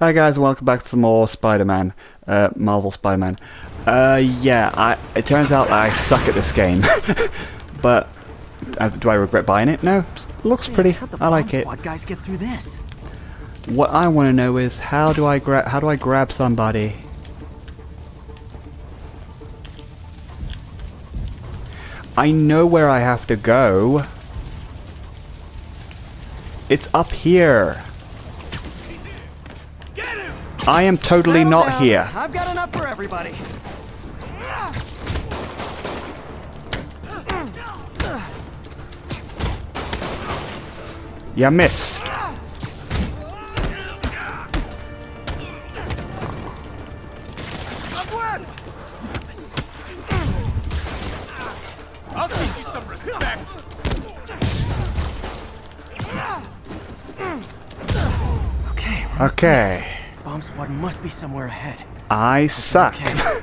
Hi guys, welcome back to some more Spider-Man, uh, Marvel Spider-Man. Uh, yeah, I, it turns out I suck at this game, but uh, do I regret buying it? No, it looks pretty. I like it. Guys get through this? What I want to know is how do I grab how do I grab somebody? I know where I have to go. It's up here. I am totally Settle not down. here. I've got enough for everybody. You missed. I'll teach you some respect. Okay. we're Okay. Bomb squad must be somewhere ahead. I suck. Okay.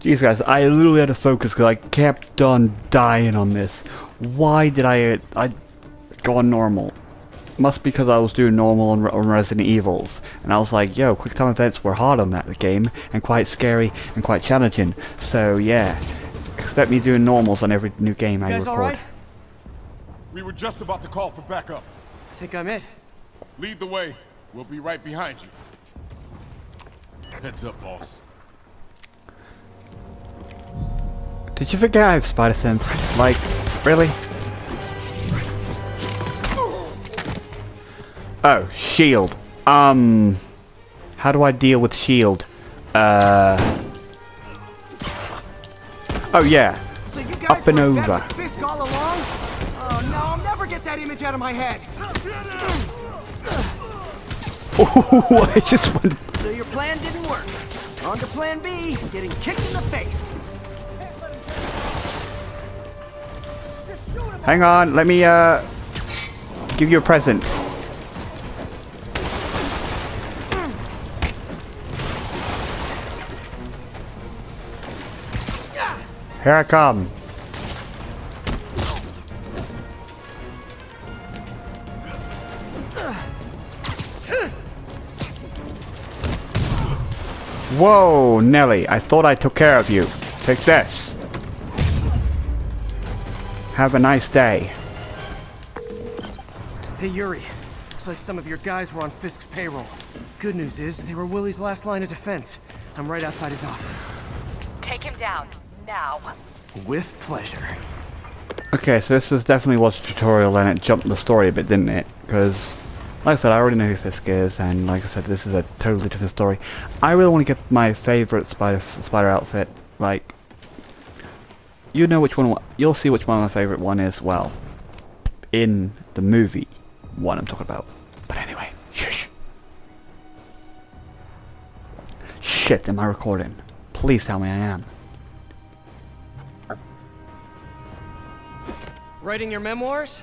Jeez guys, I literally had to focus because I kept on dying on this. Why did I I go on normal? Must be because I was doing normal on, on Resident Evils, and I was like, yo, quick time events were hard on that game, and quite scary and quite challenging. So yeah, expect me doing normals on every new game I You guys record. all right? We were just about to call for backup. I think I'm it. Lead the way. We'll be right behind you. Heads up, boss. Did you forget I have spider sense? Like, really? Oh, shield. Um, how do I deal with shield? Uh. Oh yeah. So you guys Up and were in bed over. Fisk all along? Oh no, I'll never get that image out of my head. Oh, I just went. So your plan didn't work. On to plan B, getting kicked in the face. Hang on, let me uh give you a present. Here I come. Whoa, Nelly, I thought I took care of you. Take this. Have a nice day. Hey Yuri, looks like some of your guys were on Fisk's payroll. Good news is, they were Willie's last line of defense. I'm right outside his office. Take him down, now. With pleasure. Okay, so this was definitely was a tutorial and it jumped the story a bit, didn't it? Because, like I said, I already know who Fisk is, and like I said, this is a totally different story. I really want to get my favorite spider spider outfit. Like, you know which one. You'll see which one my favorite one is. Well, in the movie one I'm talking about. But anyway, shush. Shit, am I recording? Please tell me I am. Writing your memoirs?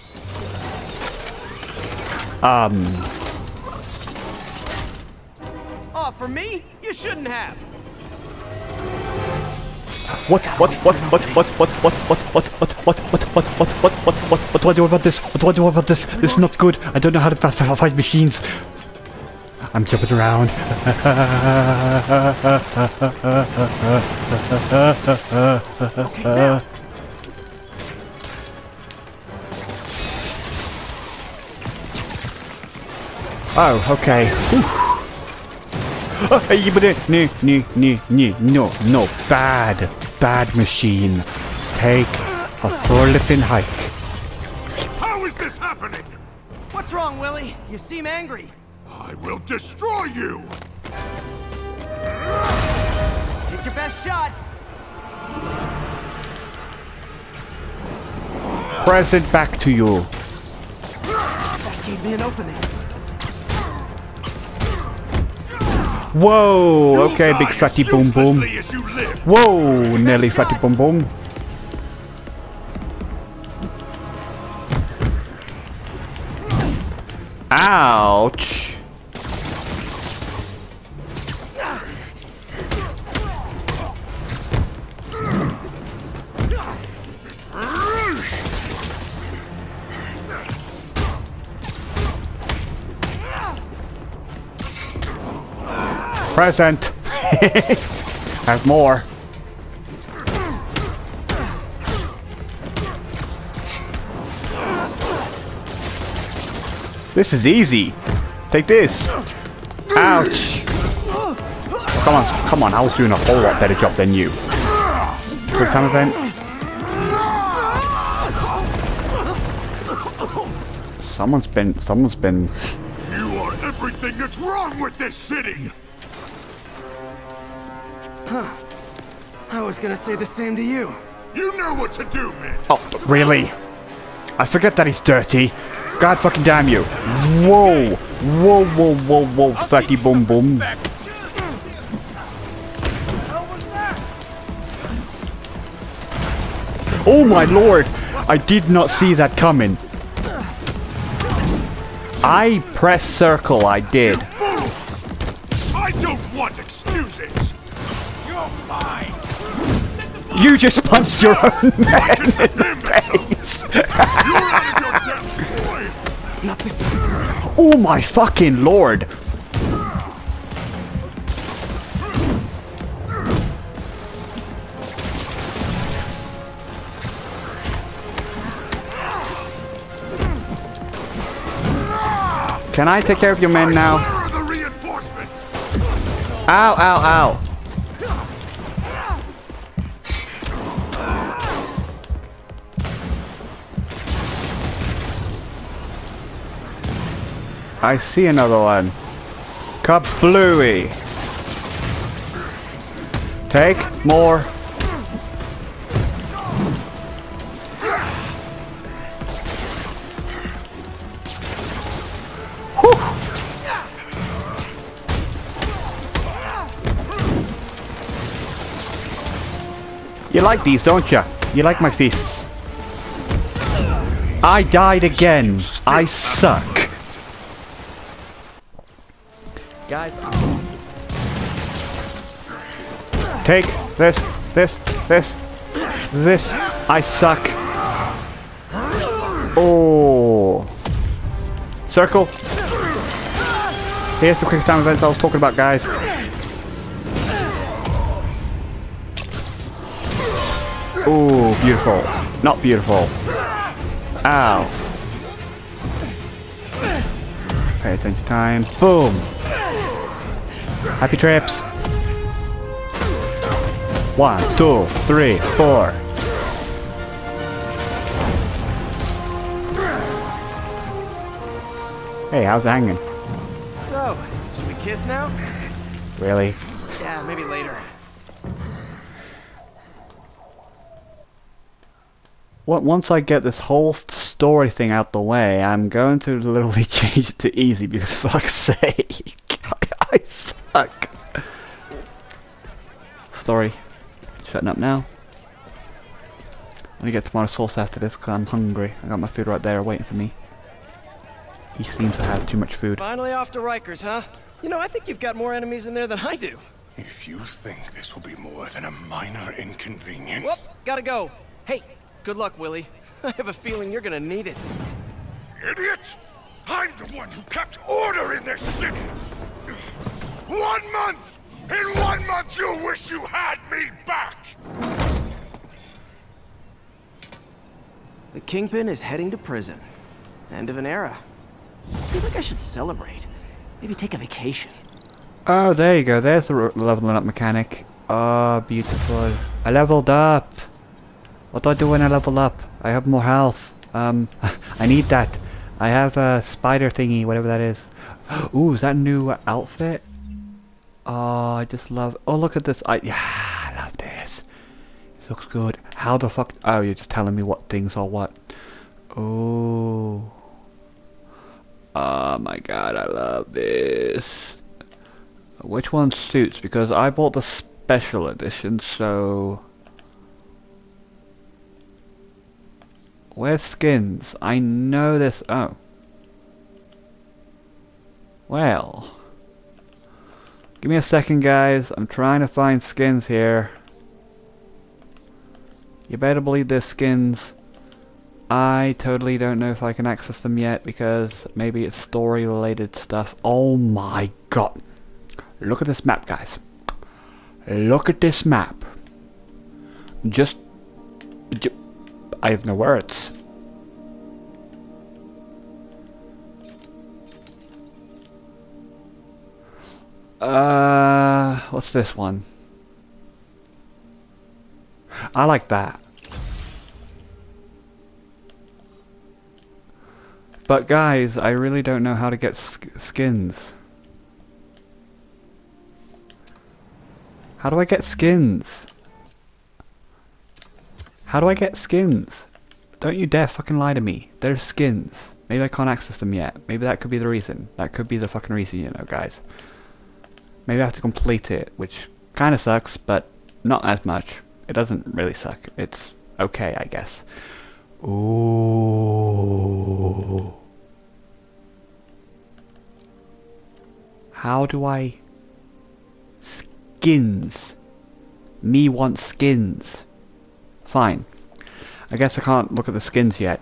Um. Oh, for me? You shouldn't have. What? What? What? What? What? What? What? What? What? What? What? What? What? What? What? What? What? What do I do about this? What do I do about this? This is not good. I don't know how to fight machines. I'm jumping around. Okay, now. Oh, okay. Oh, hey, but it- no, no, no, no, no, no, bad, bad machine. Take a flipping hike. How is this happening? What's wrong, Willie? You seem angry. I will destroy you! Take your best shot. Present back to you. That gave me an opening. Whoa! Okay, big fatty boom boom. uselessly as you live. Whoa! Nearly fatty boom boom. Ouch! Present! Have more. This is easy. Take this. Ouch. Come on, come on. I was doing a whole lot better job than you. Quick time event. Someone's been, someone's been, You are everything that's wrong with this city. Was gonna say the same to you. You know what to do, man. oh, really? I forget that he's dirty. God fucking damn you. Whoa. Whoa, whoa, whoa, whoa, fatty boom boom. Oh my lord! I did not see that coming. I pressed circle, I did. You just punched your own man in the face! You're out of your depth, boy. Not this. Oh my fucking lord! Can I take care of your men now? Where are the reinforcements? Ow, ow, ow. I see another one. Kablooey. Take more. You like these, don't you? You like my fists. I died again. I suck. Guys, take this, this, this, this. I suck. Oh. Circle. Here's the quick time events I was talking about, guys. Oh, beautiful. Not beautiful. Ow. Pay attention time. Boom. Happy trips. One, two, three, four. Hey, how's it hanging? So, should we kiss now? Really? Yeah, maybe later. What, once I get this whole story thing out the way, I'm going to literally change it to easy because fuck's sake, I suck. Story. Shutting up now. I'm gonna get tomato sauce after this because I'm hungry. I got my food right there waiting for me. He seems to have too much food. Finally off to Rikers, huh? You know, I think you've got more enemies in there than I do. If you think this will be more than a minor inconvenience... Whoop, gotta go. Hey, good luck, Willie. I have a feeling you're gonna need it. Idiot! I'm the one who kept order in this city! One month! In one month you'll wish you had me back! The Kingpin is heading to prison. End of an era. I feel like I should celebrate. Maybe take a vacation. Oh, there you go. There's the leveling up mechanic. Oh, beautiful. I leveled up. What do I do when I level up? I have more health. Um, I need that. I have a spider thingy, whatever that is. Ooh, is that a new outfit? Oh, I just love. Oh, look at this. I yeah, I love this. This looks good. How the fuck? Oh, you're just telling me what things are what. Oh. Oh my god, I love this. Which one suits? Because I bought the special edition, so... Where's skins? I know this... Oh. Well... Give me a second, guys. I'm trying to find skins here. You better believe there's skins. I totally don't know if I can access them yet because maybe it's story related stuff. Oh my god. Look at this map, guys. Look at this map. Just... ju- I have no words. Uh, what's this one? I like that. But guys, I really don't know how to get sk skins. How do I get skins? How do I get skins? Don't you dare fucking lie to me. There's skins. Maybe I can't access them yet. Maybe that could be the reason. That could be the fucking reason, you know, guys. Maybe I have to complete it, which kind of sucks, but not as much. It doesn't really suck. It's okay, I guess. Ooh. How do I... Skins. Me want skins. Fine. I guess I can't look at the skins yet.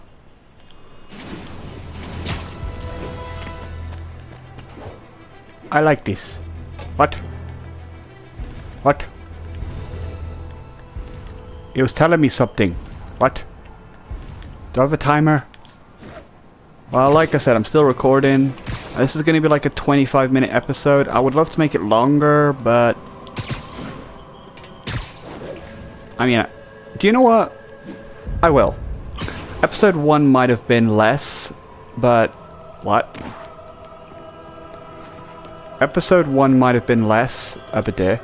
I like this. What? What? It was telling me something. What? Do I have a timer? Well, like I said, I'm still recording. This is going to be like a 25 minute episode. I would love to make it longer, but... I mean, do you know what? I will. Episode 1 might have been less, but... What? Episode 1 might have been less of a day.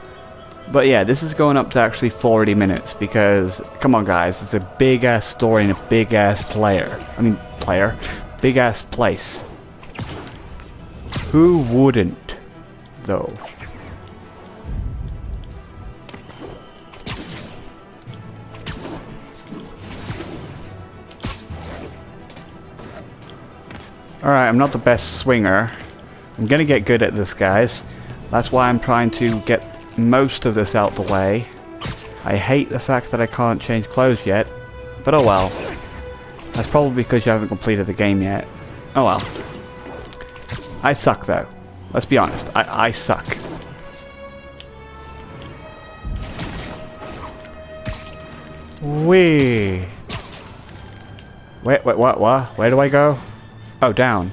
But yeah, this is going up to actually 40 minutes because, come on guys, it's a big ass story and a big ass player. I mean, player. Big ass place. Who wouldn't, though? Alright, I'm not the best swinger. I'm gonna get good at this, guys. That's why I'm trying to get most of this out the way. I hate the fact that I can't change clothes yet, but oh well. That's probably because you haven't completed the game yet. Oh well. I suck though. Let's be honest, I, I suck. Wee. Wait, wait, what, what? Where do I go? Oh, down.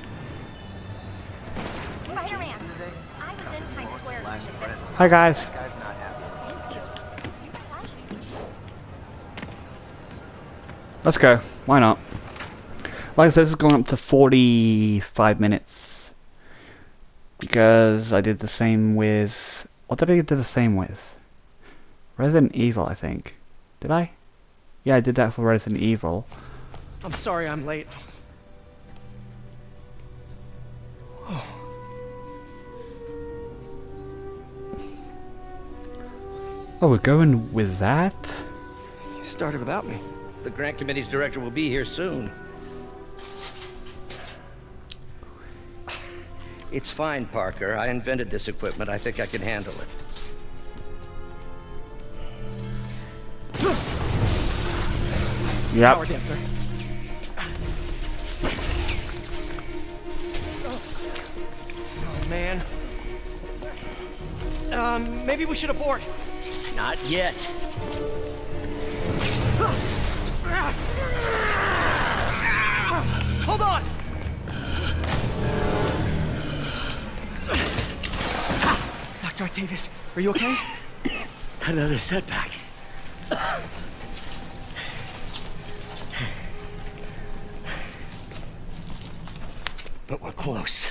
Hi guys. Let's go. Why not? Like I said, this is going up to 45 minutes. Because I did the same with... What did I do the same with? Resident Evil, I think. Did I? Yeah, I did that for Resident Evil. I'm sorry I'm late. Oh, we're going with that? You started without me. The grant committee's director will be here soon. It's fine, Parker. I invented this equipment. I think I can handle it. Yep. Power damper. Oh, man. Um, maybe we should abort. Not yet. Hold on! Dr. Octavius, are you okay? Another setback. But we're close.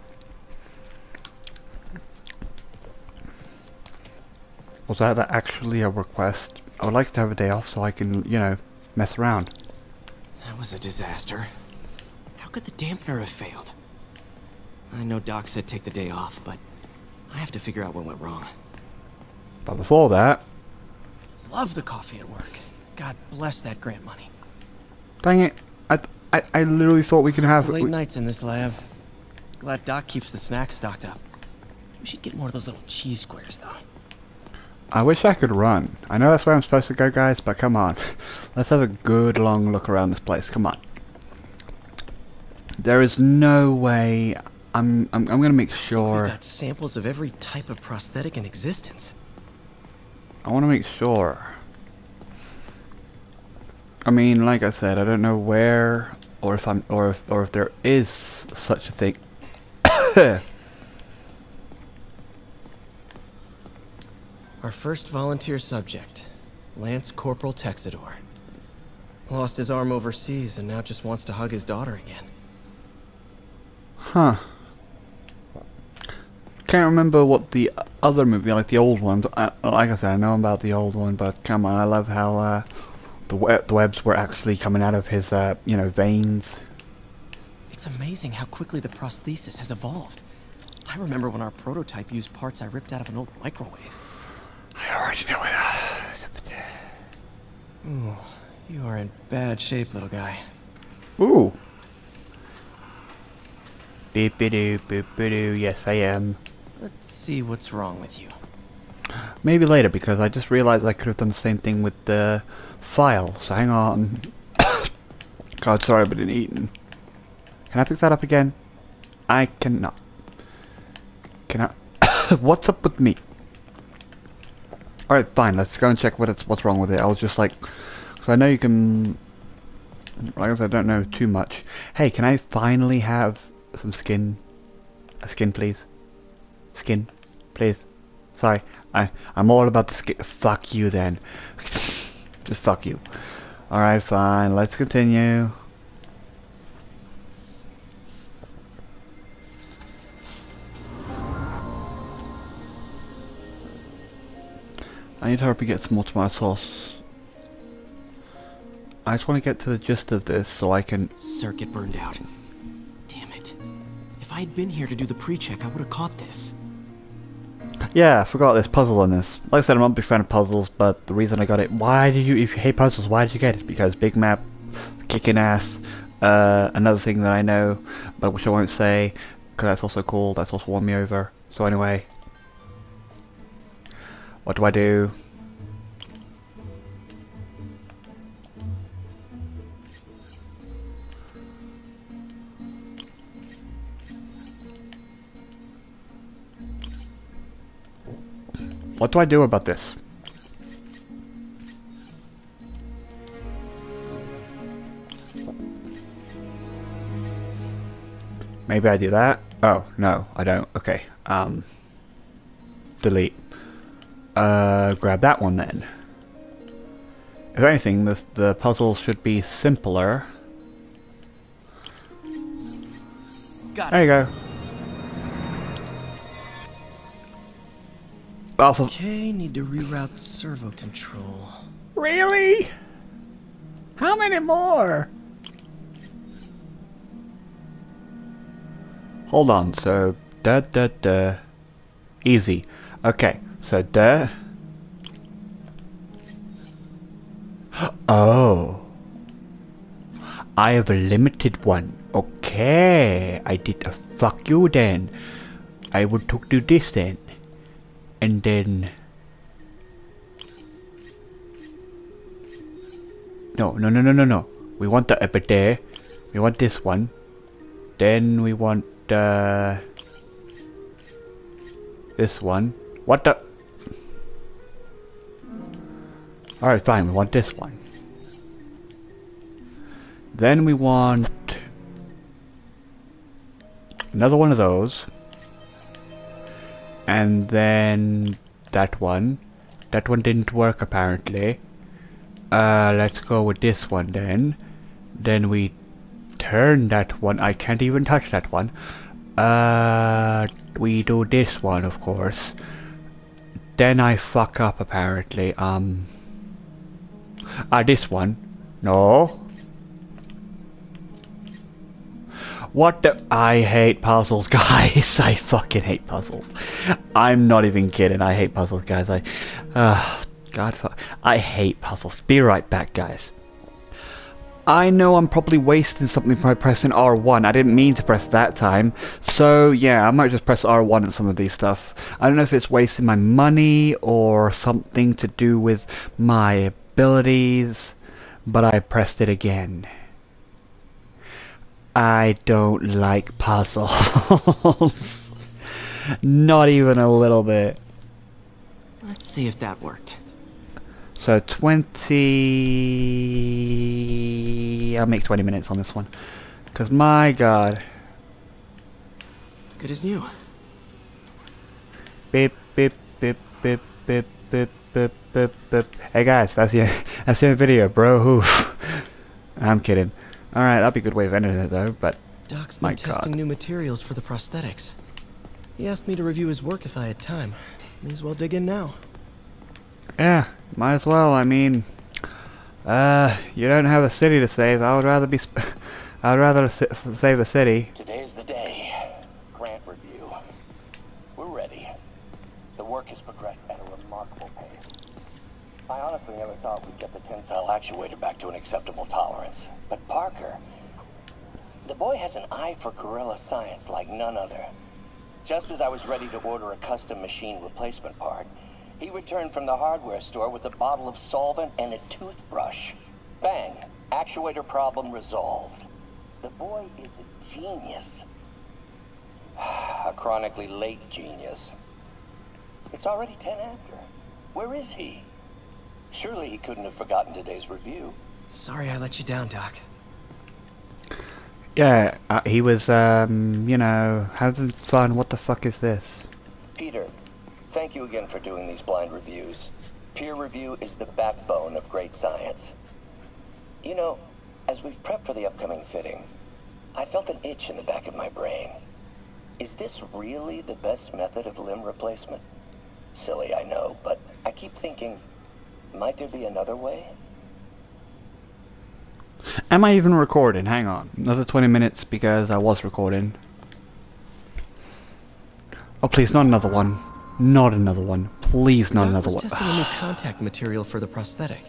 Was that actually a request? I would like to have a day off so I can, you know, mess around. That was a disaster. How could the dampener have failed? I know Doc said take the day off, but I have to figure out what went wrong. But before that, Love the coffee at work. God bless that grant money. dang it, I, I, I literally thought we could have. Late nights in this lab. Glad Doc keeps the snacks stocked up. We should get more of those little cheese squares, though. I wish I could run. I know that's where I'm supposed to go, guys, but come on. Let's have a good long look around this place. Come on. There is no way. I'm. I'm. I'm gonna make sure. We've got samples of every type of prosthetic in existence. I want to make sure. I mean, like I said, I don't know where or if I'm or if or if there is such a thing. Our first volunteer subject, Lance Corporal Texidor. Lost his arm overseas and now just wants to hug his daughter again. Huh. Can't remember what the other movie, like the old one. I, like I said, I know about the old one, but come on, I love how uh, the web, the webs were actually coming out of his, uh, you know, veins. It's amazing how quickly the prosthesis has evolved. I remember when our prototype used parts I ripped out of an old microwave. I already know it. Ooh, you are in bad shape, little guy. Ooh. Beep doo boop doo. Yes, I am. Let's see what's wrong with you. Maybe later because I just realized I could have done the same thing with the file. So hang on. God, sorry, but been eaten. Can I pick that up again? I cannot. Can I? What's up with me? Alright, fine. Let's go and check what it's what's wrong with it. I was just like, so I know you can. I said, I don't know too much. Hey, can I finally have some skin? A skin, please. Skin, please. Sorry, I I'm all about the skin. Fuck you then. Just fuck you. All right, fine. Let's continue. I need to hurry up and get some more tomato sauce. I just want to get to the gist of this so I can. Circuit burned out. Damn it. If I had been here to do the pre-check, I would have caught this. Yeah, I forgot this puzzle on this. Like I said, I'm not a big fan of puzzles, but the reason I got it. Why did you? If you hate puzzles, why did you get it? Because big map, kicking ass. Uh, another thing that I know, but which I won't say, because that's also cool. That's also won me over. So anyway, what do I do? What do I do about this? Maybe I do that. Oh, no, I don't. Okay. Um, delete. Uh, grab that one then. If anything, this, the puzzle should be simpler. Got There you go. Alpha. Okay, need to reroute servo control. Really? How many more? Hold on, so da da da. Easy. Okay, so da. Oh. I have a limited one. Okay. I did a fuck you then. I would talk to this then. And then... No, no, no, no, no, no. We want the up there. We want this one. Then we want uh, this one. What the? Alright, fine. We want this one. Then we want another one of those. And then that one. That one didn't work apparently. Uh, let's go with this one then. Then we turn that one. I can't even touch that one. Uh, we do this one, of course. Then I fuck up apparently. Um. Ah, this one. No. What the? I hate puzzles, guys. I fucking hate puzzles. I'm not even kidding. I hate puzzles, guys. I, uh, God, fuck. I hate puzzles. Be right back, guys. I know I'm probably wasting something by pressing R1. I didn't mean to press that time. So yeah, I might just press R1 on some of these stuff. I don't know if it's wasting my money or something to do with my abilities, but I pressed it again. I don't like puzzles. Not even a little bit. Let's see if that worked. So 20... I'll make 20 minutes on this one. Because my god. Good as new. Beep, beep, beep, beep, beep, beep, beep, beep, beep. Hey guys, that's the, that's the end of the video, bro. I'm kidding. Alright, that'd be a good way of ending it though, but... Doc's been my testing god. new materials for the prosthetics. He asked me to review his work if I had time. May as well dig in now. Yeah, might as well. I mean, uh, you don't have a city to save. I would rather be. I'd rather save a city. Today's the day. Grant review. We're ready. The work has progressed at a remarkable pace. I honestly never thought we'd get the tensile actuator back to an acceptable tolerance. But Parker, the boy has an eye for guerrilla science like none other. Just as I was ready to order a custom machine replacement part, he returned from the hardware store with a bottle of solvent and a toothbrush. Bang! Actuator problem resolved. The boy is a genius. a chronically late genius. It's already 10 after. Where is he? Surely he couldn't have forgotten today's review. Sorry I let you down, Doc. Yeah, uh, he was, um, you know, having fun. What the fuck is this? Peter, thank you again for doing these blind reviews. Peer review is the backbone of great science. You know, as we've prepped for the upcoming fitting, I felt an itch in the back of my brain. Is this really the best method of limb replacement? Silly, I know, but I keep thinking, might there be another way? Am I even recording? Hang on. Another 20 minutes because I was recording. Oh, please, not another one. Not another one. Please, not Doc another was one. testing a new contact material for the prosthetic.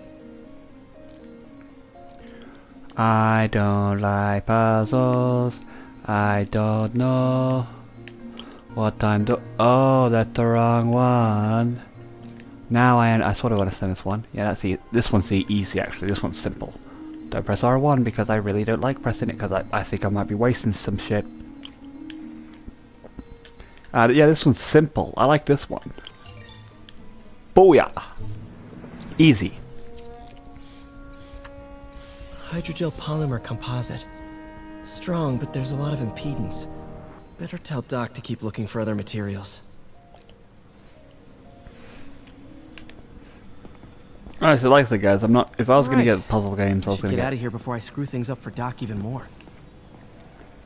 I don't like puzzles. I don't know what time to. Oh, that's the wrong one. Now I I sort of understand this one. Yeah, that's e this one's the easy actually. This one's simple. Don't press R1 because I really don't like pressing it because I, I think I might be wasting some shit. Uh, yeah, this one's simple. I like this one. Booyah! Easy. Hydrogel polymer composite. Strong, but there's a lot of impedance. Better tell Doc to keep looking for other materials. Alright, so like the guys, I'm not. If I was gonna Alright. get puzzle games, I was gonna get get. out of here before I screw things up for Doc even more.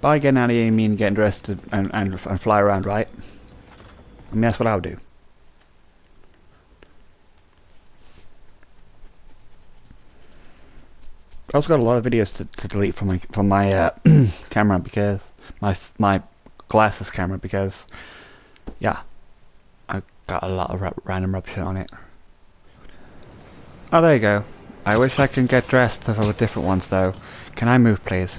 By getting out of here, you mean getting dressed and, and, and, fly around, right? I mean, that's what I would do. I've also got a lot of videos to, to delete from my from my uh, camera because my my glasses camera because yeah, I got a lot of ra random rubbish on it. Oh, there you go. I wish I could get dressed with different ones though. Can I move, please?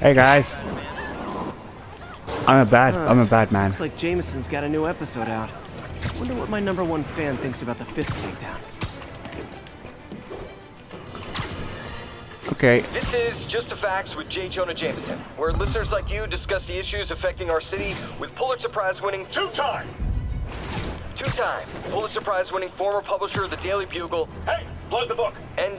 Hey guys. I'm a bad, I'm a bad man. Looks like Jameson's got a new episode out. Wonder what my number one fan thinks about the Fisk takedown. Okay, This is Just the Facts with J. Jonah Jameson, where listeners like you discuss the issues affecting our city with Pulitzer Prize winning Two-time! two-time Pulitzer Prize winning former publisher of the Daily Bugle, Hey, plug the book. and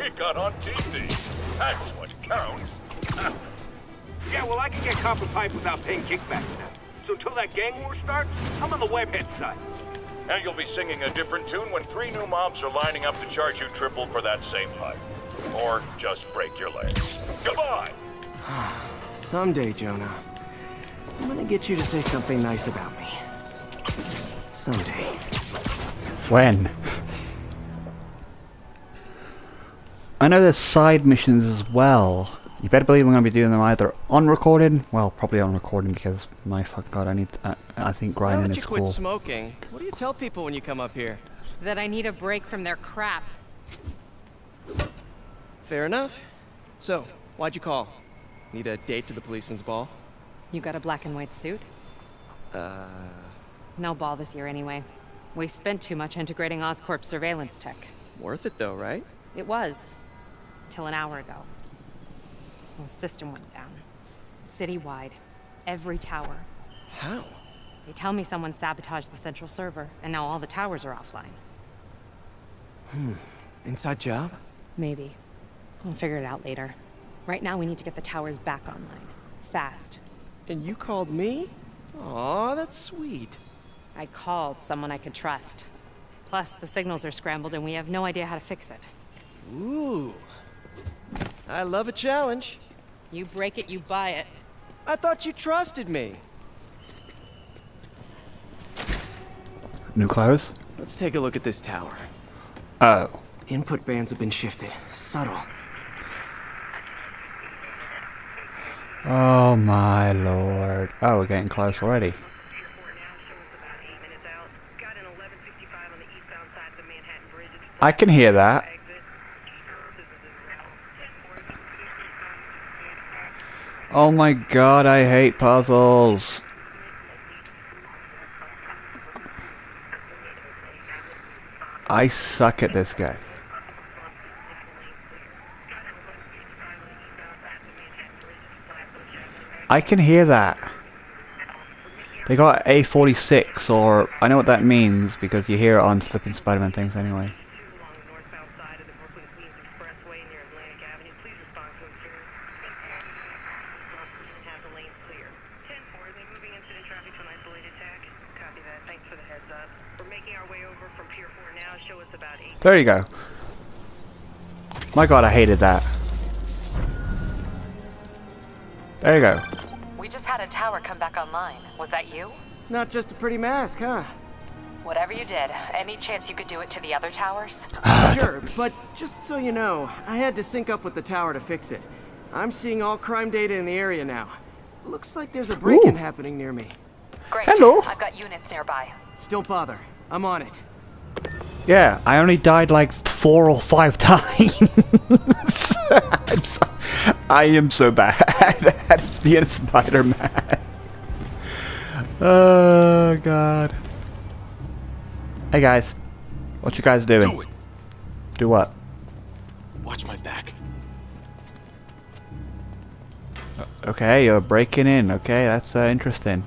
He got on TV. That's what counts. Yeah, well, I can get copper pipe without paying kickbacks now. So until that gang war starts, I'm on the webhead side. And you'll be singing a different tune when three new mobs are lining up to charge you triple for that same pipe. Or just break your legs. Goodbye! Someday, Jonah, I'm gonna get you to say something nice about me. Someday. when? I know there's side missions as well. You better believe I'm going to be doing them either on recording, well, probably on recording because my fuck god, I need, I, I think Now grinding that is you quit cool. smoking, what do you tell people when you come up here? That I need a break from their crap. Fair enough. So, why'd you call? Need a date to the policeman's ball? You got a black and white suit? Uh, No ball this year anyway. We spent too much integrating Oscorp surveillance tech. worth it though, right? It was. Till an hour ago. The system went down. Citywide. Every tower. How? They tell me someone sabotaged the central server, and now all the towers are offline. Hmm. Inside job? Maybe. I'll figure it out later. Right now, we need to get the towers back online. Fast. And you called me? Aw, that's sweet. I called someone I could trust. Plus, the signals are scrambled and we have no idea how to fix it. Ooh. I love a challenge. You break it, you buy it. I thought you trusted me. New clothes? Let's take a look at this tower. Oh. Input bands have been shifted. Subtle. Oh my lord. Oh, we're getting close already. I can hear that. Oh my god, I hate puzzles. I suck at this guy. I can hear that. They got A46, or I know what that means because you hear it on flipping Spider-Man things anyway. There you go. My god, I hated that. There you go. We just had a tower come back online. Was that you? Not just a pretty mask, huh? Whatever you did, any chance you could do it to the other towers? sure, but just so you know, I had to sync up with the tower to fix it. I'm seeing all crime data in the area now. Looks like there's a break-in happening near me. Great. Hello. I've got units nearby. Don't bother. I'm on it. Yeah, I only died like four or five times. I'm so, I am so bad at being Spider-Man. Oh god. Hey guys, what you guys doing? Do it. Do what? Watch my back. Okay, you're breaking in. Okay, that's uh, interesting.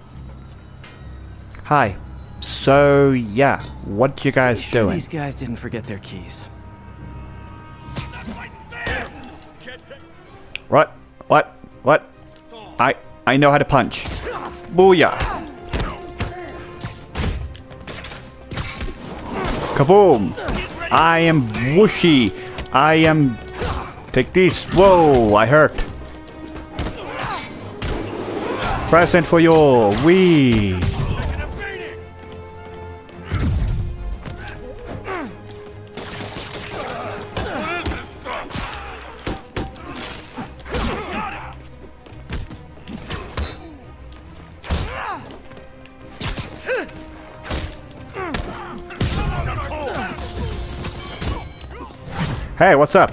Hi. So yeah, what you guys Sure doing? these guys didn't forget their keys. What? What? What? I I know how to punch. Booyah! Kaboom! I am whooshy. I am. Take this. Whoa! I hurt. Present for you. Wee. Hey, what's up?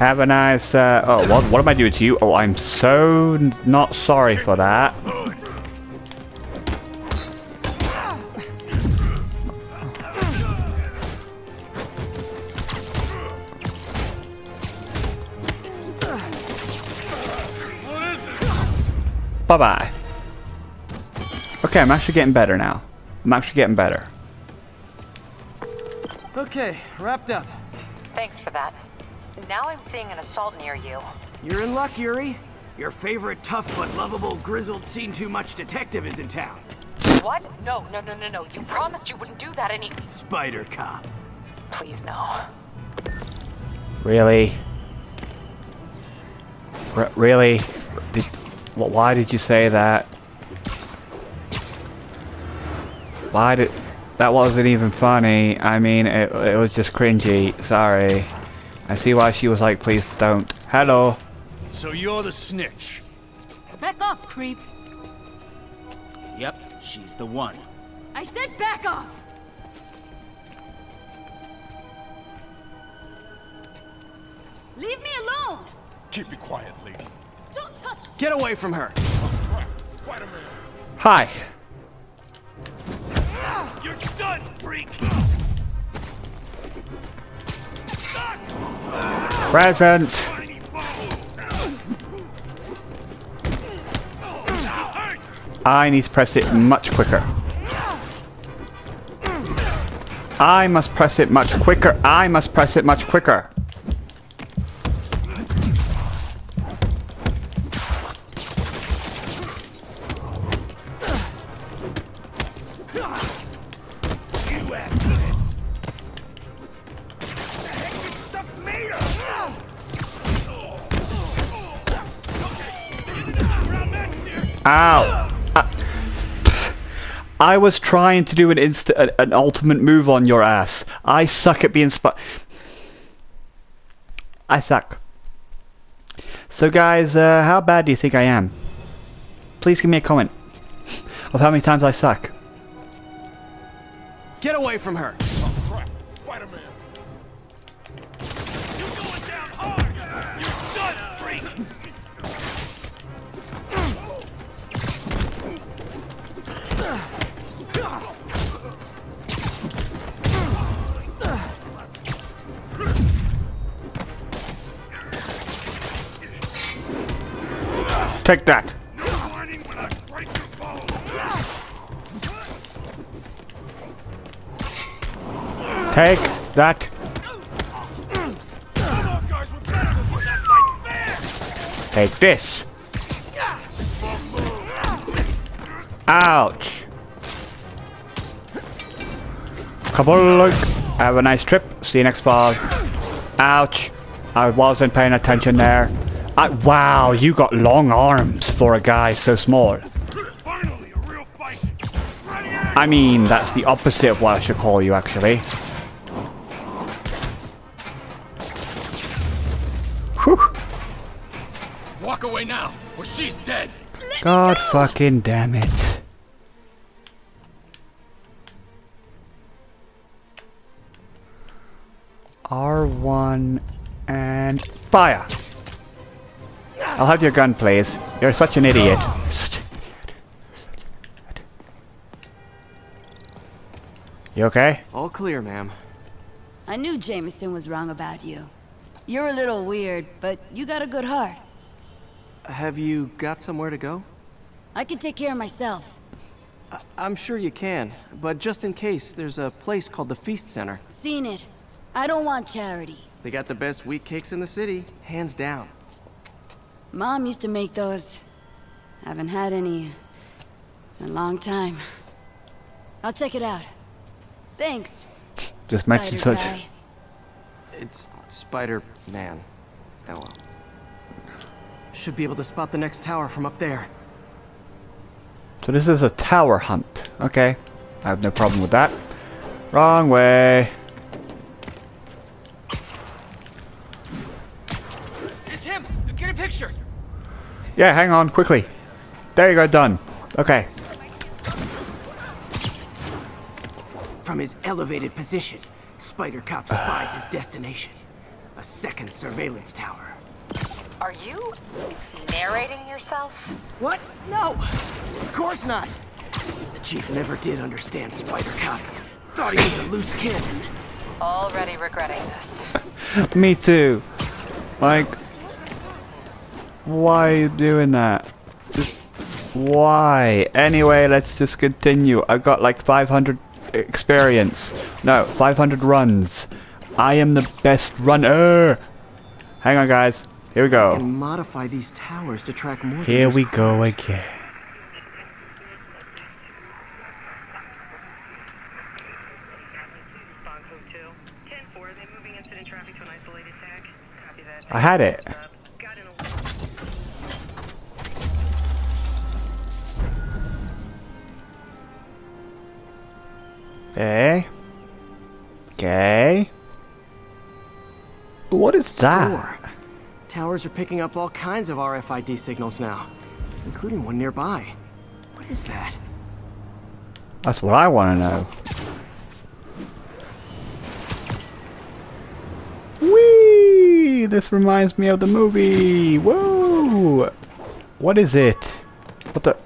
Have a nice, uh, oh, what, what am I doing to you? Oh, I'm so not sorry for that. Bye-bye. Okay, I'm actually getting better now. I'm actually getting better. Okay, wrapped up. Thanks for that. Now I'm seeing an assault near you. You're in luck, Yuri. Your favorite tough but lovable, grizzled, seen too much detective is in town. What? No, no, no, no, no. You promised you wouldn't do that any. Spider Cop. Please, no. Really? R really? Did, why did you say that? Why did... That wasn't even funny. I mean, it, it was just cringy. Sorry. I see why she was like, please don't. Hello. So you're the snitch. Back off, creep. Yep, she's the one. I said back off! Leave me alone! Keep it quiet, lady. Don't touch Get away from her. Spider-Man. Hi. You're done, freak. Present. I need to press it much quicker. I must press it much quicker. I must press it much quicker. I was trying to do an insta an, an ultimate move on your ass. I suck at being sp- I suck. So guys, uh, how bad do you think I am? Please give me a comment of how many times I suck. Get away from her. Crap. Take that. Take that. Take this. Ouch. Couple Have a nice trip. See you next fall. Ouch. I wasn't paying attention there. I, wow, you got long arms for a guy so small. Finally, a real fight. Ready at I mean, that's the opposite of what I should call you, actually. Whew. Back away now, or she's dead. God fucking damn it. R1 and fire. I'll have your gun, please. You're such an idiot. Such an idiot. You okay? All clear, ma'am. I knew Jameson was wrong about you. You're a little weird, but you got a good heart. Have you got somewhere to go? I can take care of myself. I I'm sure you can, but just in case, there's a place called the Feast Center. Seen it. I don't want charity. They got the best wheat cakes in the city, hands down. Mom used to make those. Haven't had any in a long time. I'll check it out. Thanks. Just mention Spider such. guy. It's Spider-Man. Oh well. Should be able to spot the next tower from up there. So this is a tower hunt. Okay. I have no problem with that. Wrong way. Yeah, hang on, quickly. There you go, done. Okay. From his elevated position, Spider Cop spies his destination. A second surveillance tower. Are you narrating yourself? What? No! Of course not! The Chief never did understand Spider Cop. Thought he was a loose cannon. Already regretting this. Me too. Like, why are you doing that? Just why? Anyway, let's just continue. I've got like 500 experience. No, 500 runs. I am the best runner. Hang on, guys. Here we go. And modify these towers to track more Here just we go again. I had it. Okay. Okay. What is that? Score. Towers are picking up all kinds of RFID signals now, including one nearby. What is that? That's what I want to know. Whee! This reminds me of the movie. Whoa! What is it? What the?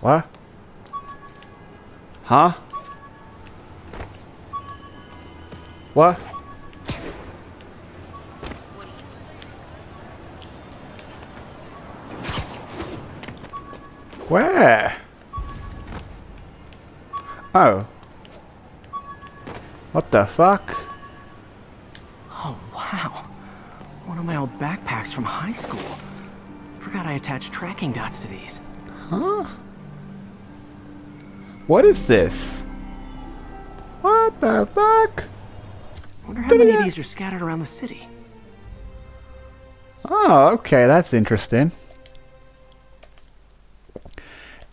What? Huh? What? Where? Oh. What the fuck? Oh, wow. One of my old backpacks from high school. Forgot I attached tracking dots to these. Huh? What is this? What the fuck? Wonder how many of these are scattered around the city. Oh, okay, that's interesting.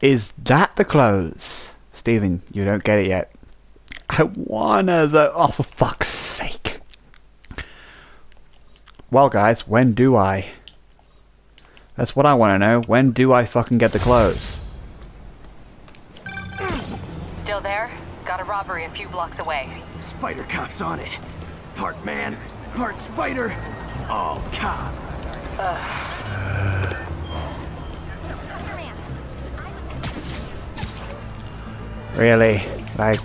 Is that the clothes? Steven, you don't get it yet. I wanna the oh for fuck's sake. Well guys, when do I? That's what I wanna know. When do I fucking get the clothes? Still there? Got a robbery a few blocks away. Spider Cop's on it. Part man, part spider, all cop. Really? Like,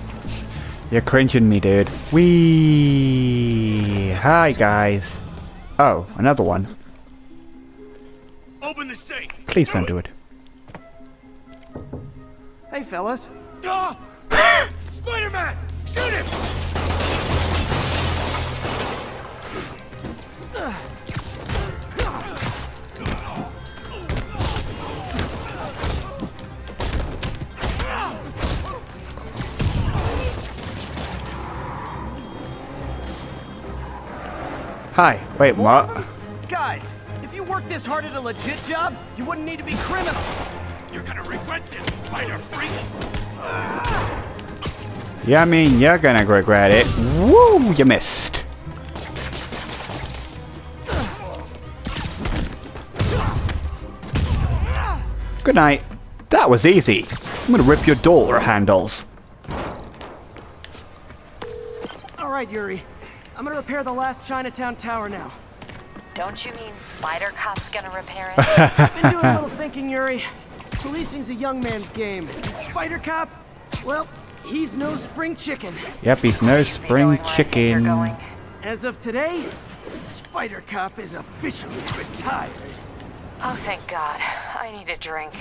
you're cringing me, dude. Wee. Hi, guys. Oh, another one. Open the safe. Please don't do it. Hey, fellas. Ah! Spider-Man! Shoot him! Hi. Wait, what? Guys, if you worked this hard at a legit job, you wouldn't need to be criminal. You're gonna regret this, spider freak! Yeah, I mean, you're gonna regret it. Woo! You missed. Good night. That was easy. I'm gonna rip your door handles. All right, Yuri. I'm gonna repair the last Chinatown tower now. Don't you mean Spider Cop's gonna repair it? I've Been doing a little thinking, Yuri. Policing's a young man's game. Spider Cop, well, he's no spring chicken. Yep, he's no spring chicken. As of today, Spider Cop is officially retired. Oh, thank God. I need a drink.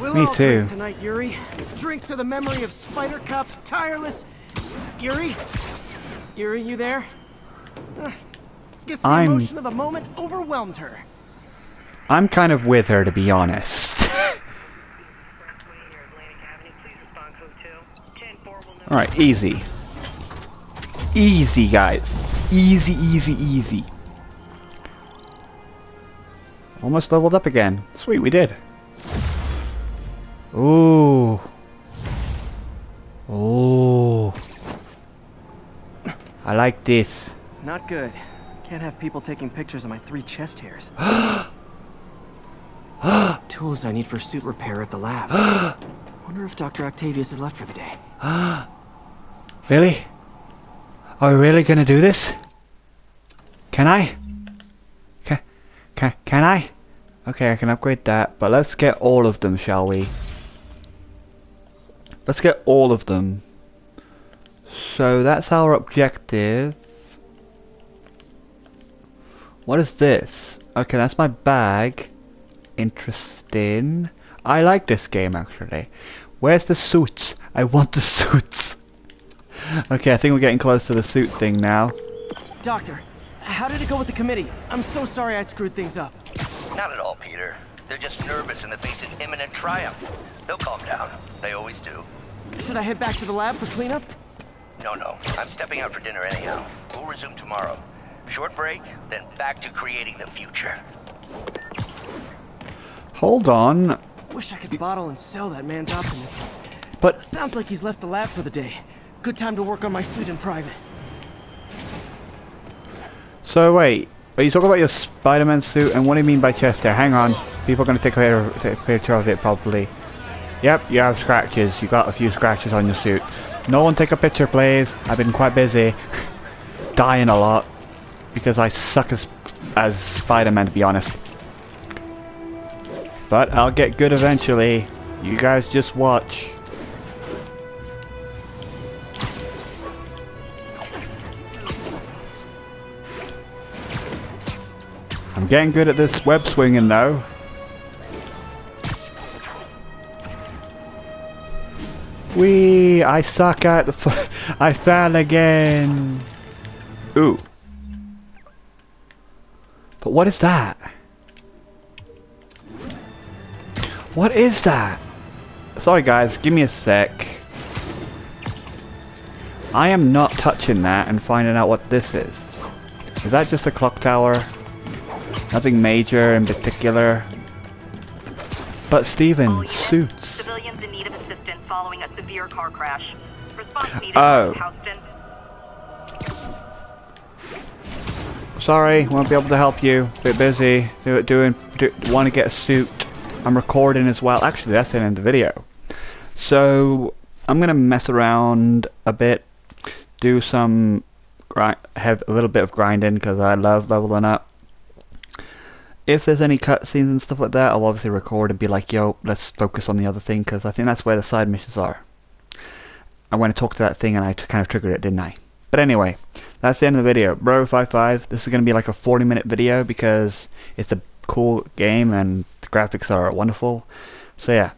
We'll Me all too. drink tonight, Yuri. Drink to the memory of Spider Cop's tireless. Yuri? Yuri, you there? Uh, guess the I'm- emotion of the moment overwhelmed her. I'm kind of with her, to be honest. Alright, easy. Easy, guys. Easy, easy, easy. Almost leveled up again. Sweet, we did. Ooh. Ooh. I like this. Not good. Can't have people taking pictures of my three chest hairs. Tools I need for suit repair at the lab. Wonder if Dr. Octavius is left for the day. Really? Are we really gonna do this? Can I? Can, can, can I? Okay, I can upgrade that, but let's get all of them, shall we? Let's get all of them. So that's our objective. What is this? Okay, that's my bag. Interesting. I like this game actually. Where's the suits? I want the suits. okay, I think we're getting close to the suit thing now. Doctor, how did it go with the committee? I'm so sorry I screwed things up. Not at all, Peter. They're just nervous in the face of imminent triumph. They'll calm down. They always do. Should I head back to the lab for cleanup? No, no. I'm stepping out for dinner anyhow. We'll resume tomorrow. Short break, then back to creating the future. Hold on. Wish I could bottle and sell that man's optimism. But sounds like he's left the lab for the day. Good time to work on my suit in private. So wait, are you talking about your Spider-Man suit? And what do you mean by chest? Hang on, people are going to take a picture- take a picture of it probably. Yep, you have scratches. You got a few scratches on your suit. No one take a picture, please. I've been quite busy, dying a lot because I suck as as Spider-Man, to be honest. But I'll get good eventually. You guys just watch. Getting good at this web swinging though. Wee! I suck at the. F I fell again. Ooh. But what is that? What is that? Sorry guys, give me a sec. I am not touching that and finding out what this is. Is that just a clock tower? Nothing major in particular. But Steven, oh, suits. Civilians in need of assistance following a severe car crash. Response needed Oh. Houston. Sorry, won't be able to help you. Bit busy. Do, it doing. Do, want to get a suit. I'm recording as well. Actually, that's the end of the video. So I'm gonna mess around a bit. Do some. Grind, have a little bit of grinding because I love leveling up. If there's any cutscenes and stuff like that, I'll obviously record and be like, yo, let's focus on the other thing because I think that's where the side missions are. I went to talk to that thing and I kind of triggered it, didn't I? But anyway, that's the end of the video. Bro55, this is going to be like a 40 minute video because it's a cool game and the graphics are wonderful. So yeah,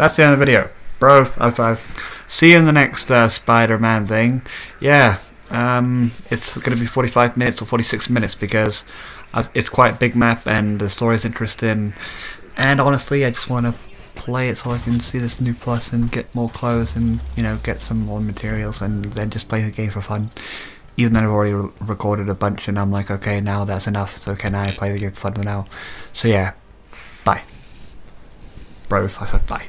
that's the end of the video. Bro, high five. See you in the next uh, Spider-Man thing. Yeah, um, it's going to be 45 minutes or 46 minutes because it's quite a big map and the story is interesting. And honestly, I just want to play it so I can see this new plus and get more clothes and you know get some more materials and then just play the game for fun. Even though I've already re recorded a bunch and I'm like, okay, now that's enough. So can I play the game for fun now? So yeah, bye. Bro, found bye.